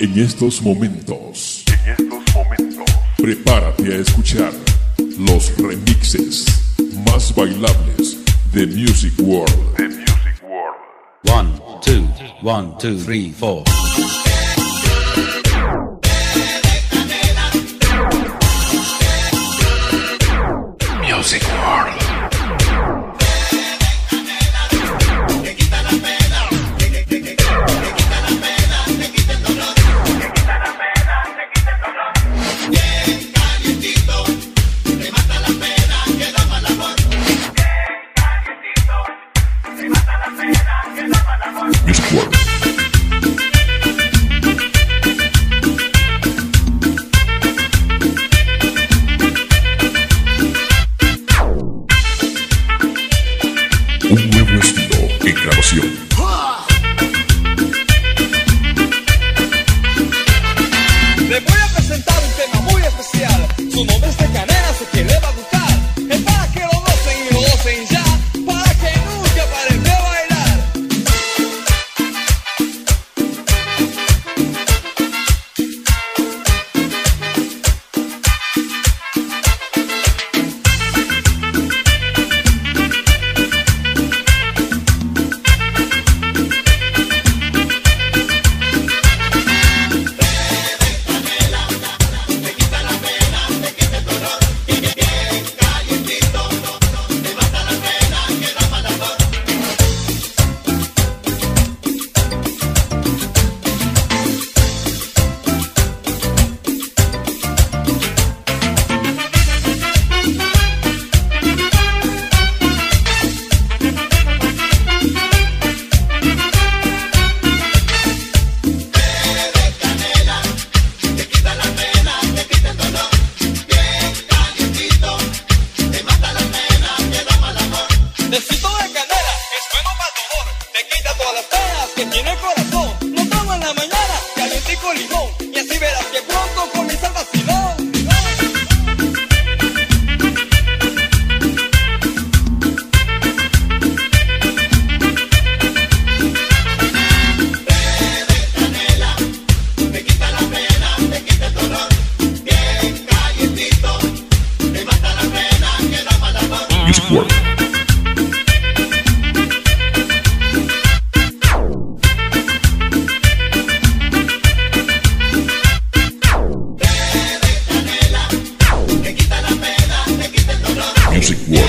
en estos momentos. En estos momentos. Prepárate a escuchar los remixes más bailables de Music World. Music World. One, two, one, two, three, four. Music World. Un nuevo estilo en grabación. music world.